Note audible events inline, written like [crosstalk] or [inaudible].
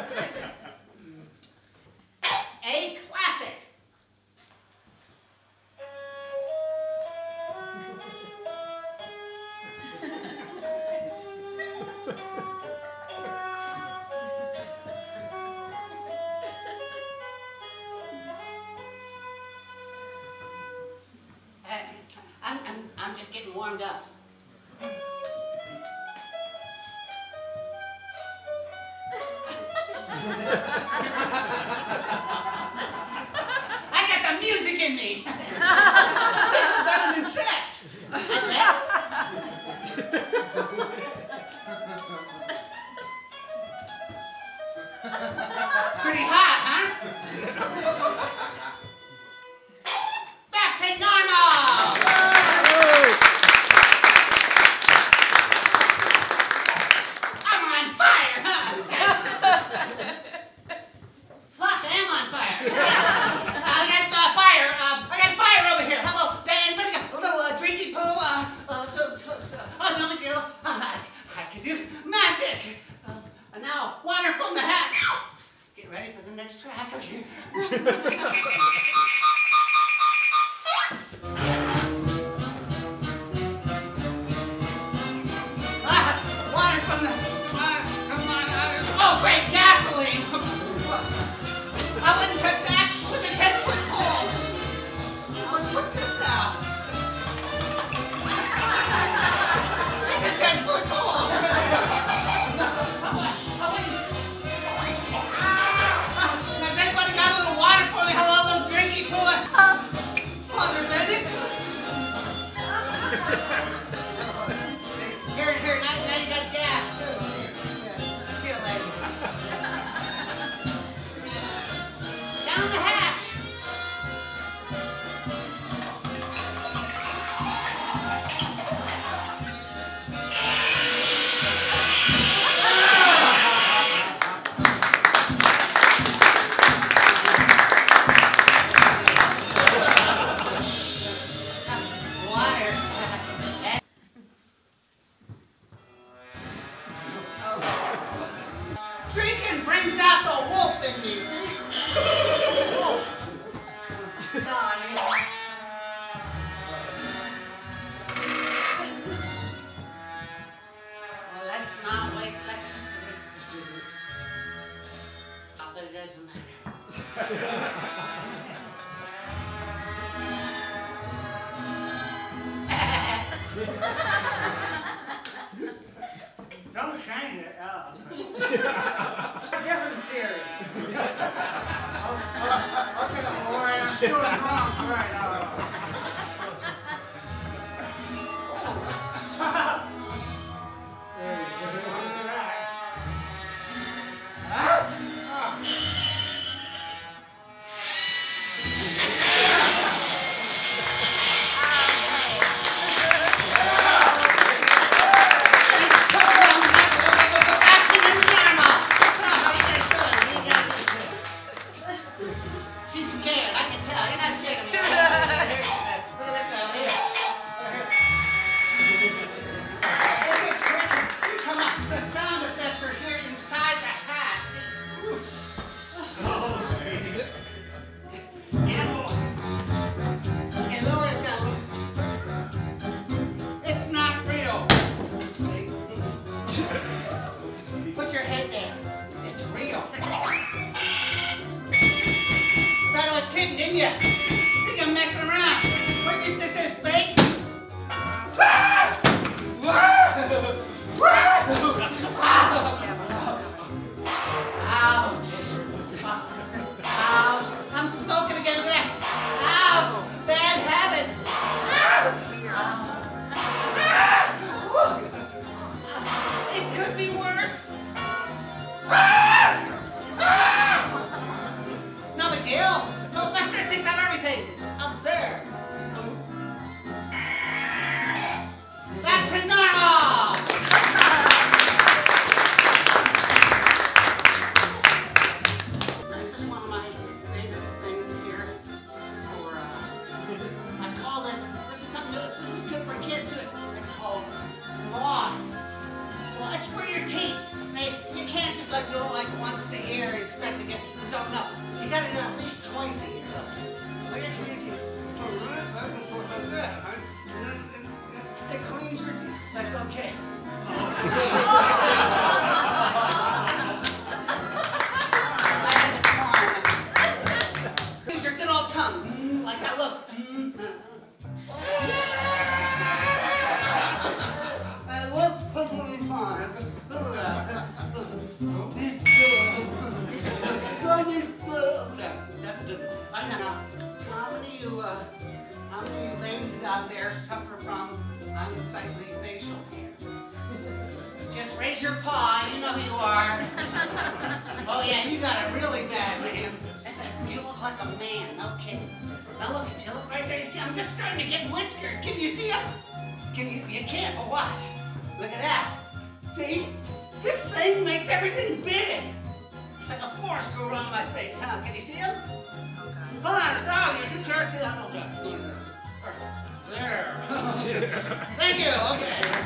A classic. Uh, I'm, I'm, I'm just getting warmed up. Yeah. [laughs] Don't change it. Different theory. I'll. I'm wrong. Uh, right there. I know. How many of you, uh, how many ladies out there suffer from unsightly facial hair? [laughs] Just raise your paw, you know who you are. [laughs] oh yeah, you got it really bad, man. You look like a man, no kidding. Now look, if you look right there, you see, I'm just starting to get whiskers. Can you see them? Can you, you can't, but watch. Look at that. See? This thing makes everything big. It's like a force grew around my face, huh? Can you see them? Oh god. Come on, it's obvious. You can't see that. Okay. There. [laughs] Thank you. Okay.